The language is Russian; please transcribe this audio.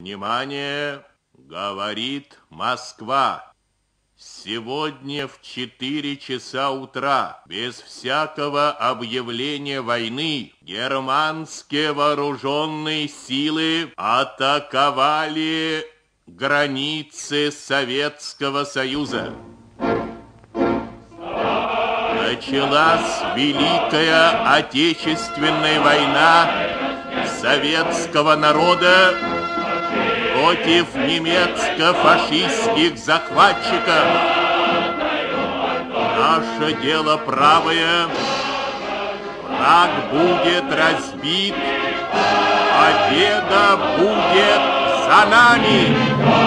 Внимание! Говорит Москва. Сегодня в 4 часа утра, без всякого объявления войны, германские вооруженные силы атаковали границы Советского Союза. Началась Великая Отечественная война советского народа против немецко-фашистских захватчиков. Наше дело правое, враг будет разбит, победа будет за нами.